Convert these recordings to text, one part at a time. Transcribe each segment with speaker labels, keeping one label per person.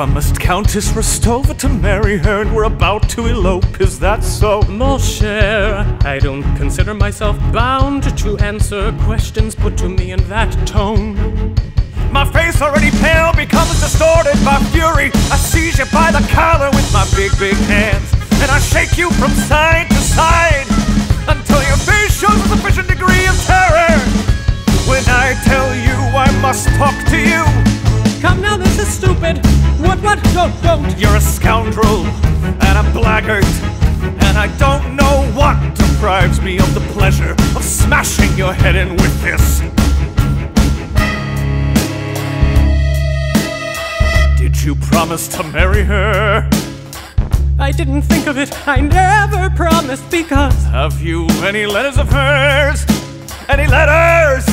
Speaker 1: promised Countess Rostova to marry her, and we're about to elope. Is that so?
Speaker 2: Mon cher, I don't consider myself bound to answer questions put to me in that tone.
Speaker 1: My face already pale becomes distorted by fury. I seize you by the collar with my big, big hands, and I shake you from side
Speaker 2: Don't, don't.
Speaker 1: you're a scoundrel and a blackguard, and I don't know what deprives me of the pleasure of smashing your head in with this. Did you promise to marry her?
Speaker 2: I didn't think of it. I never promised because.
Speaker 1: Have you any letters of hers? Any letters?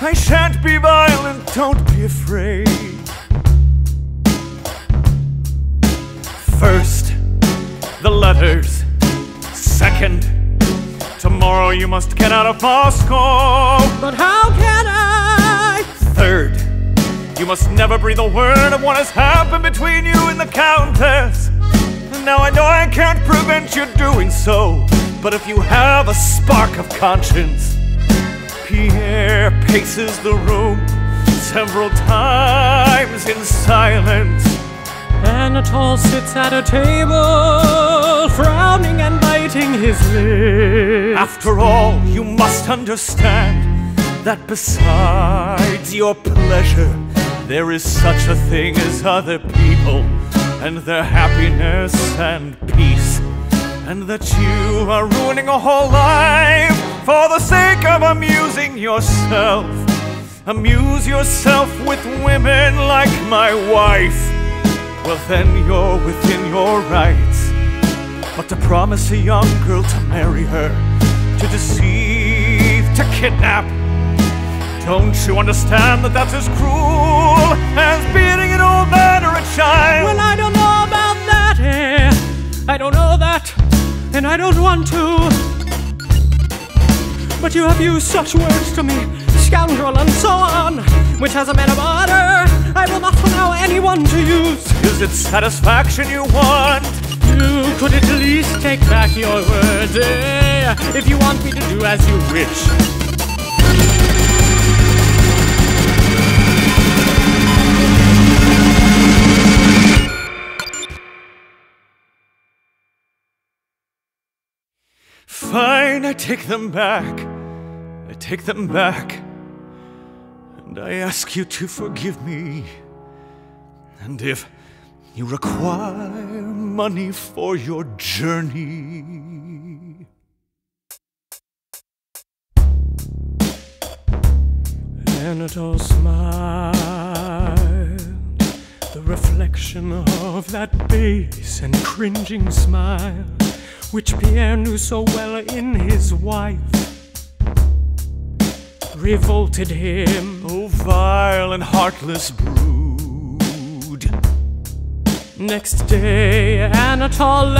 Speaker 1: I shan't be violent, don't be afraid. You must get out of Moscow.
Speaker 2: But how can I?
Speaker 1: Third, you must never breathe a word of what has happened between you and the Countess. Now I know I can't prevent you doing so, but if you have a spark of conscience, Pierre paces the room several times in silence.
Speaker 2: Anatole sits at a table, frowning and biting his lips.
Speaker 1: After all, you must understand that besides your pleasure, there is such a thing as other people and their happiness and peace. And that you are ruining a whole life for the sake of amusing yourself. Amuse yourself with women like my wife. Well, then you're within your rights. But to promise a young girl to marry her, to deceive, to kidnap, don't you understand that that's as cruel as beating an old man or a child?
Speaker 2: Well, I don't know about that, eh? I don't know that, and I don't want to. But you have used such words to me, scoundrel and so on, which as a man of honor, I will not allow anyone to use.
Speaker 1: Is it satisfaction you want?
Speaker 2: You could at least take back your words, eh? If you want me to do as you wish.
Speaker 1: Fine, I take them back. I take them back. And I ask you to forgive me. And if you require money for your journey,
Speaker 2: Anatole smiled, the reflection of that base and cringing smile, which Pierre knew so well in his wife, revolted him.
Speaker 1: oh vile and heartless brood.
Speaker 2: Next day, Anatole